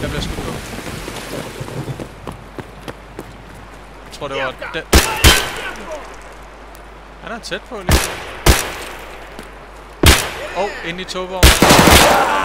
Jeg bliver skudt på. Jeg tror, det var den. Han er tæt på lige. Åh, oh, inde i togvognen.